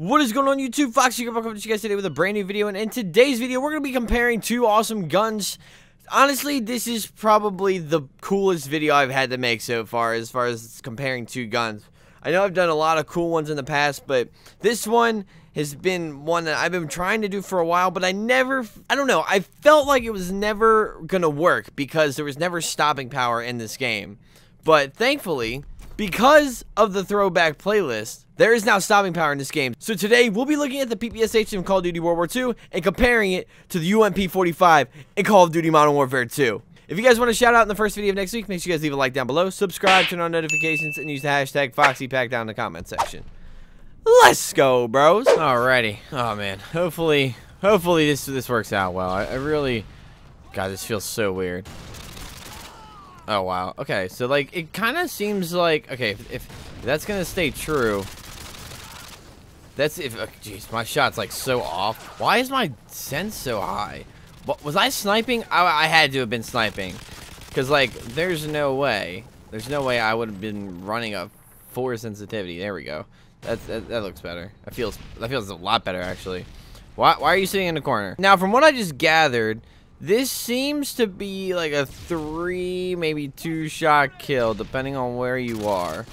What is going on YouTube? Fox here, welcome to you guys today with a brand new video, and in today's video, we're going to be comparing two awesome guns. Honestly, this is probably the coolest video I've had to make so far, as far as comparing two guns. I know I've done a lot of cool ones in the past, but this one has been one that I've been trying to do for a while, but I never, I don't know, I felt like it was never going to work because there was never stopping power in this game. But thankfully, because of the throwback playlist, there is now stopping power in this game. So today, we'll be looking at the PPSH in Call of Duty World War II and comparing it to the UMP-45 in Call of Duty Modern Warfare 2. If you guys want to shout out in the first video of next week, make sure you guys leave a like down below, subscribe, turn on notifications, and use the hashtag FoxyPack down in the comment section. Let's go, bros. Alrighty. Oh, man. Hopefully, hopefully this this works out well. I, I really... God, this feels so weird. Oh, wow. Okay, so, like, it kind of seems like... Okay, if, if that's going to stay true... That's if... Uh, jeez, oh, my shot's, like, so off. Why is my sense so high? What, was I sniping? I, I had to have been sniping. Because, like, there's no way. There's no way I would have been running a 4 sensitivity. There we go. That's, that, that looks better. That feels, that feels a lot better, actually. Why, why are you sitting in the corner? Now, from what I just gathered... This seems to be like a three, maybe two shot kill, depending on where you are.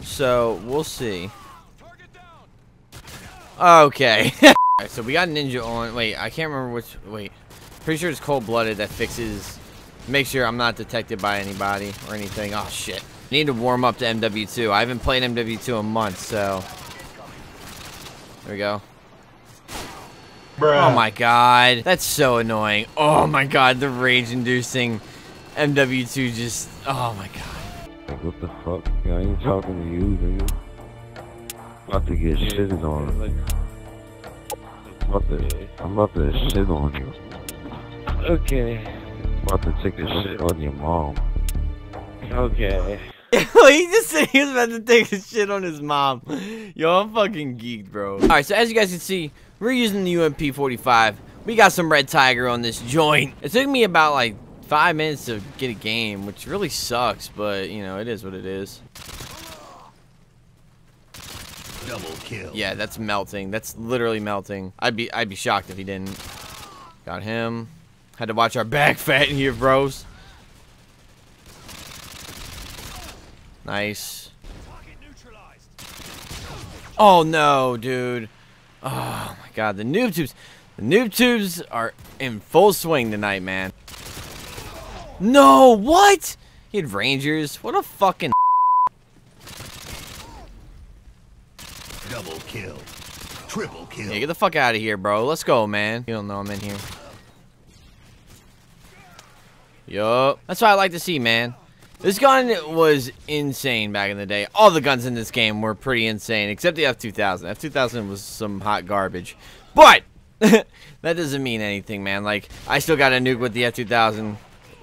So, we'll see. Okay. Alright, so we got Ninja on. Wait, I can't remember which. Wait. Pretty sure it's cold blooded that fixes. Make sure I'm not detected by anybody or anything. Oh, shit. Need to warm up to MW2. I haven't played MW2 in months, so. There we go. Bruh. Oh my god. That's so annoying. Oh my god, the rage-inducing MW2 just... Oh my god. What the fuck? I ain't talking to you, nigga. About to get shitted on. I'm about to, I'm about to shit on you. Okay. I'm about to take a shit on your mom. Okay. he just said he was about to take a shit on his mom. Yo, I'm fucking geeked, bro. Alright, so as you guys can see, we're using the UMP-45. We got some Red Tiger on this joint. It took me about like five minutes to get a game, which really sucks, but you know, it is what it is. Double kill. Yeah, that's melting. That's literally melting. I'd be I'd be shocked if he didn't. Got him. Had to watch our back fat in here, bros. Nice. Oh no, dude. Oh my god, the noob tubes. The noob tubes are in full swing tonight, man. No, what? He had rangers. What a fucking Double kill. Triple kill. Yeah, get the fuck out of here, bro. Let's go, man. You don't know I'm in here. Yup. That's what I like to see, man. This gun was insane back in the day. All the guns in this game were pretty insane, except the F-2000. F-2000 was some hot garbage. But, that doesn't mean anything, man. Like, I still got a nuke with the F-2000.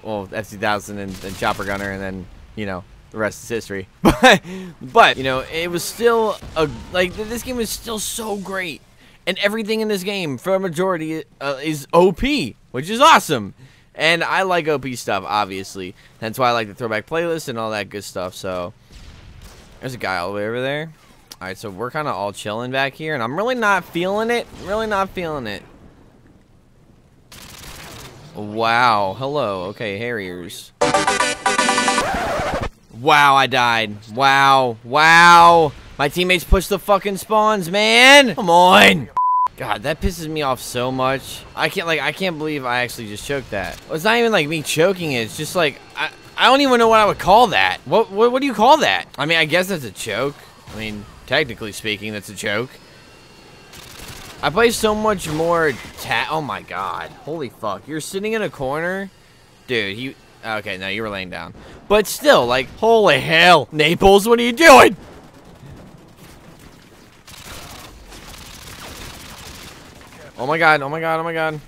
Well, F-2000 and, and Chopper Gunner, and then, you know, the rest is history. But, but, you know, it was still, a like, this game is still so great. And everything in this game, for a majority, uh, is OP, which is awesome. And I like OP stuff, obviously. That's why I like the throwback playlist and all that good stuff. So, there's a guy all the way over there. Alright, so we're kind of all chilling back here. And I'm really not feeling it. Really not feeling it. Wow. Hello. Okay, Harriers. Wow, I died. Wow. Wow. My teammates pushed the fucking spawns, man. Come on. God, that pisses me off so much. I can't like I can't believe I actually just choked that. Well, it's not even like me choking it. It's just like I I don't even know what I would call that. What what what do you call that? I mean, I guess that's a choke. I mean, technically speaking, that's a choke. I play so much more ta- Oh my god. Holy fuck. You're sitting in a corner? Dude, you- Okay, no, you were laying down. But still, like, holy hell. Naples, what are you doing? Oh my god, oh my god, oh my god.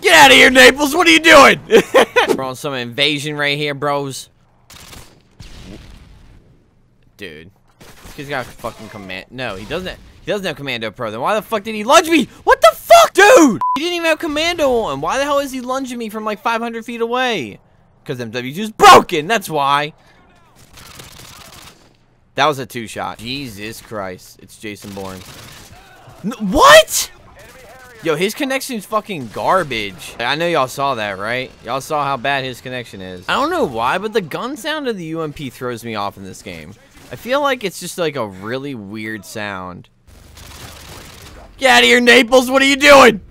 Get out of here, Naples! What are you doing? We're on some invasion right here, bros. Dude. He's got fucking command. No, he doesn't. He doesn't have Commando Pro. Then why the fuck did he lunge me? What the fuck, dude? He didn't even have Commando on. Why the hell is he lunging me from like 500 feet away? Because MW2's broken. That's why. That was a two shot. Jesus Christ. It's Jason Bourne. What? Yo, his connection's fucking garbage. I know y'all saw that, right? Y'all saw how bad his connection is. I don't know why, but the gun sound of the UMP throws me off in this game. I feel like it's just like a really weird sound. Get out of here, Naples! What are you doing?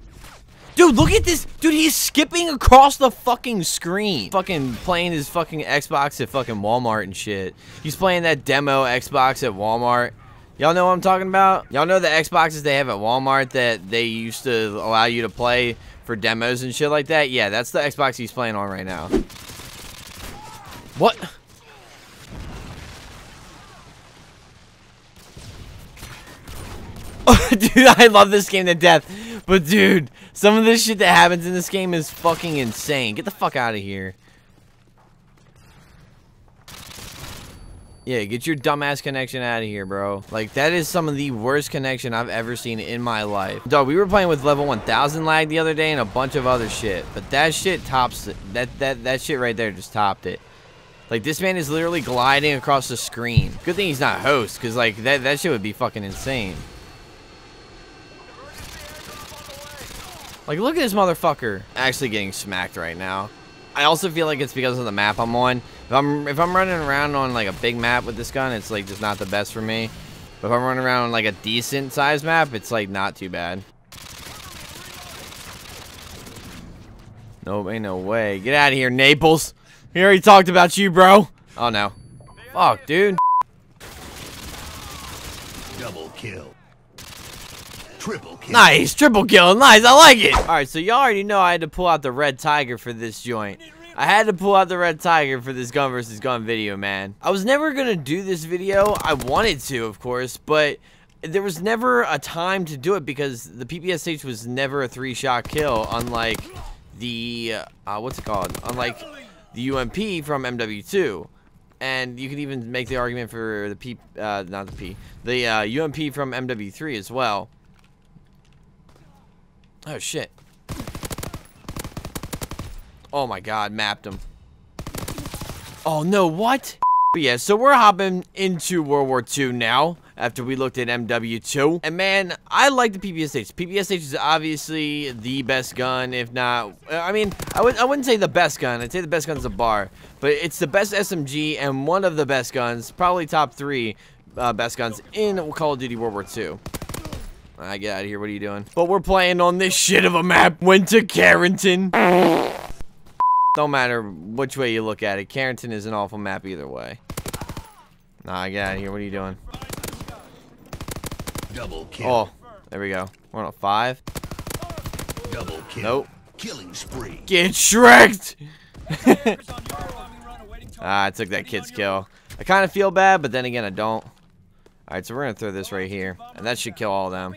Dude, look at this. Dude, he's skipping across the fucking screen. Fucking playing his fucking Xbox at fucking Walmart and shit. He's playing that demo Xbox at Walmart. Y'all know what I'm talking about? Y'all know the Xboxes they have at Walmart that they used to allow you to play for demos and shit like that? Yeah, that's the Xbox he's playing on right now. What? dude, I love this game to death. But dude, some of this shit that happens in this game is fucking insane. Get the fuck out of here. Yeah, get your dumbass connection out of here, bro. Like, that is some of the worst connection I've ever seen in my life. Dog, we were playing with level 1000 lag the other day and a bunch of other shit. But that shit tops it. That, that, that shit right there just topped it. Like, this man is literally gliding across the screen. Good thing he's not host, because, like, that, that shit would be fucking insane. Like, look at this motherfucker actually getting smacked right now. I also feel like it's because of the map I'm on. If I'm if I'm running around on like a big map with this gun, it's like just not the best for me. But if I'm running around on like a decent sized map, it's like not too bad. No, ain't no way. Get out of here, Naples. He already talked about you, bro. Oh no. Fuck, dude. Double kill. Triple kill. Nice, triple kill, nice, I like it. All right, so y'all already know I had to pull out the red tiger for this joint. I had to pull out the red tiger for this gun versus gun video, man. I was never gonna do this video. I wanted to, of course, but there was never a time to do it because the PPSH was never a three-shot kill, unlike the, uh, what's it called? Unlike the UMP from MW2. And you can even make the argument for the P, uh, not the P, the uh, UMP from MW3 as well. Oh, shit. Oh my god, mapped him. Oh no, what? But yeah, so we're hopping into World War II now, after we looked at MW2. And man, I like the PPSH. PPSH is obviously the best gun, if not, I mean, I, would, I wouldn't say the best gun, I'd say the best gun's a BAR. But it's the best SMG and one of the best guns, probably top three uh, best guns in Call of Duty World War II. I get out of here, what are you doing? But we're playing on this shit of a map, went to Carentan. Don't matter which way you look at it. Carentan is an awful map either way. Nah, I get out of here. What are you doing? Double kill. Oh, there we go. We're on a five. Double kill. Nope. Killing spree. Get shreked! ah, I took that kid's kill. I kind of feel bad, but then again, I don't. Alright, so we're going to throw this right here. And that should kill all of them.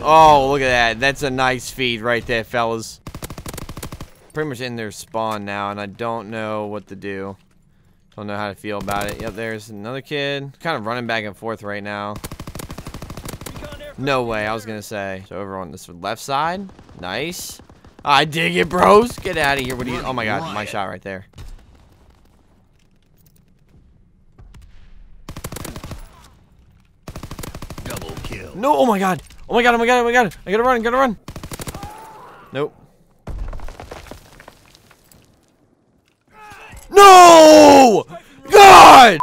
Oh, look at that. That's a nice feed right there, fellas. Pretty much in their spawn now, and I don't know what to do. Don't know how to feel about it. Yep, there's another kid. Kind of running back and forth right now. No way, I was going to say. So over on this left side. Nice. I dig it, bros. Get out of here. What do you... Oh, my God. My shot right there. Double kill. No, oh my god. Oh my god, oh my god, oh my god. I gotta run, I gotta run. Nope. No! God!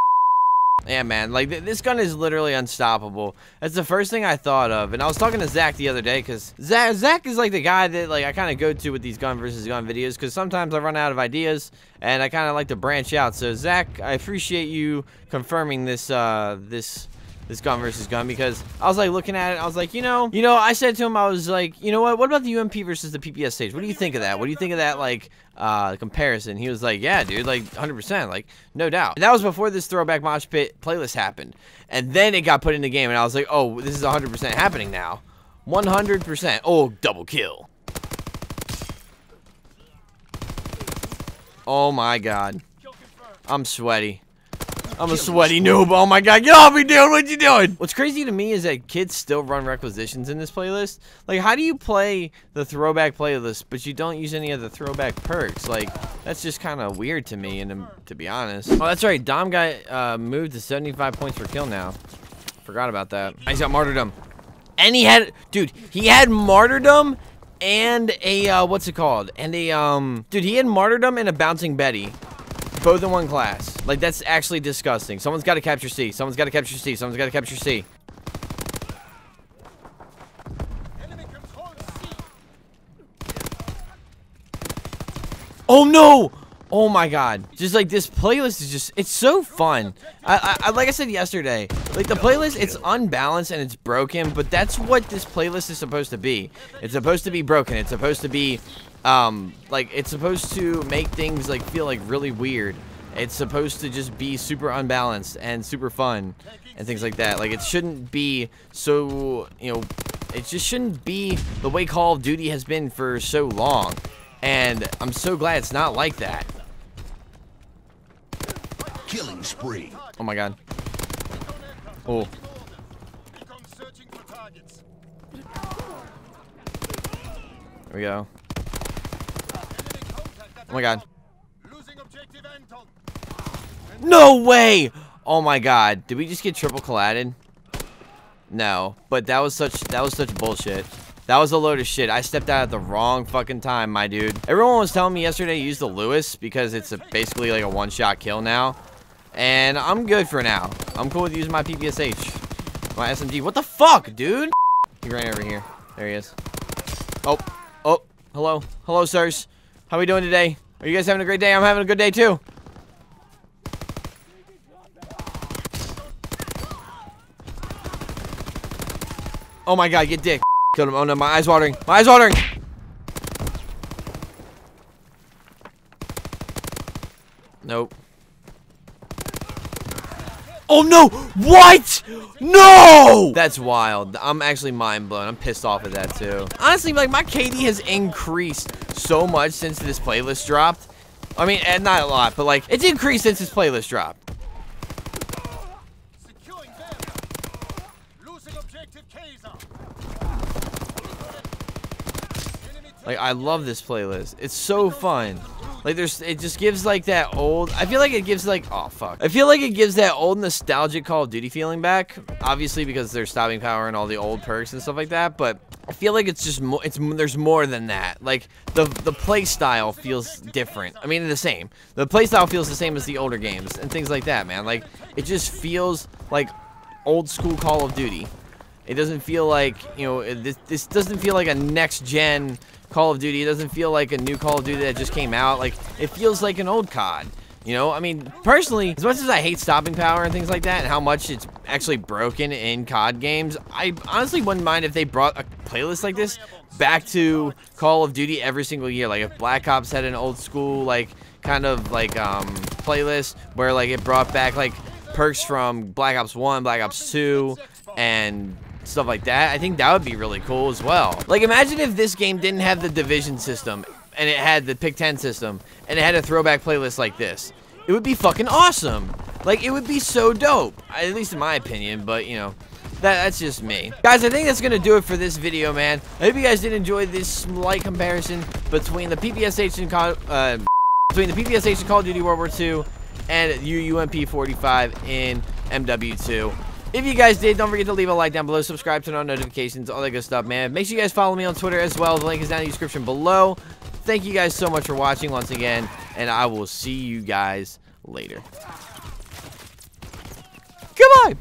Yeah, man, like, th this gun is literally unstoppable. That's the first thing I thought of. And I was talking to Zach the other day, because Zach, Zach is, like, the guy that, like, I kind of go to with these gun versus gun videos, because sometimes I run out of ideas, and I kind of like to branch out. So, Zach, I appreciate you confirming this, uh, this this gun versus gun because I was like looking at it. I was like, you know, you know, I said to him, I was like, you know what? What about the UMP versus the PPSH? What do you think of that? What do you think of that like uh, comparison? He was like, yeah, dude, like 100%, like no doubt. And that was before this throwback mosh pit playlist happened, and then it got put in the game, and I was like, oh, this is 100% happening now, 100%. Oh, double kill. Oh my god. I'm sweaty. I'm a sweaty noob. Oh my god, get off me, dude. What you doing? What's crazy to me is that kids still run requisitions in this playlist. Like, how do you play the throwback playlist, but you don't use any of the throwback perks? Like, that's just kind of weird to me, and um, to be honest. Oh, that's right. Dom got uh, moved to 75 points per kill now. Forgot about that. He's got martyrdom. And he had, dude, he had martyrdom and a, uh, what's it called? And a, um, dude, he had martyrdom and a bouncing Betty. Both in one class. Like, that's actually disgusting. Someone's got to capture C. Someone's got to capture C. Someone's got to capture C. Oh, no! Oh, my God. Just, like, this playlist is just... It's so fun. I, I, like I said yesterday, like, the playlist, it's unbalanced and it's broken, but that's what this playlist is supposed to be. It's supposed to be broken. It's supposed to be um, like it's supposed to make things like feel like really weird. It's supposed to just be super unbalanced and super fun and things like that. Like it shouldn't be so, you know, it just shouldn't be the way Call of Duty has been for so long. And I'm so glad it's not like that. Killing spree. Oh my god. Oh. There we go. Oh my god. No way! Oh my god. Did we just get triple collided? No. But that was such that was such bullshit. That was a load of shit. I stepped out at the wrong fucking time, my dude. Everyone was telling me yesterday to use the Lewis because it's a, basically like a one-shot kill now. And I'm good for now. I'm cool with using my PPSH. My SMG. What the fuck, dude? He ran over here. There he is. Oh. Oh. Hello. Hello, sirs. How we doing today? Are you guys having a great day? I'm having a good day, too. Oh my god, get dick. Killed him. Oh no, my eyes watering. My eyes watering. Nope. Oh no! What? No! That's wild. I'm actually mind blown. I'm pissed off at that too. Honestly, like my KD has increased so much since this playlist dropped. I mean, and not a lot, but like it's increased since this playlist dropped. Like I love this playlist. It's so fun. Like there's, it just gives like that old. I feel like it gives like, oh fuck. I feel like it gives that old nostalgic Call of Duty feeling back. Obviously because there's stopping power and all the old perks and stuff like that. But I feel like it's just more. It's there's more than that. Like the the play style feels different. I mean the same. The play style feels the same as the older games and things like that, man. Like it just feels like old school Call of Duty. It doesn't feel like you know this. This doesn't feel like a next gen Call of Duty. It doesn't feel like a new Call of Duty that just came out. Like, it feels like an old COD. You know, I mean, personally, as much as I hate stopping power and things like that, and how much it's actually broken in COD games, I honestly wouldn't mind if they brought a playlist like this back to Call of Duty every single year. Like, if Black Ops had an old school, like, kind of, like, um, playlist where, like, it brought back, like, perks from Black Ops 1, Black Ops 2, and stuff like that. I think that would be really cool as well. Like, imagine if this game didn't have the division system, and it had the pick 10 system, and it had a throwback playlist like this. It would be fucking awesome. Like, it would be so dope. At least in my opinion, but, you know, that, that's just me. Guys, I think that's going to do it for this video, man. I hope you guys did enjoy this slight comparison between the PPSH and Call, uh, between the PPSH and Call of Duty World War II and UUMP 45 in MW2. If you guys did, don't forget to leave a like down below, subscribe, turn on notifications, all that good stuff, man. Make sure you guys follow me on Twitter as well. The link is down in the description below. Thank you guys so much for watching once again, and I will see you guys later. Goodbye!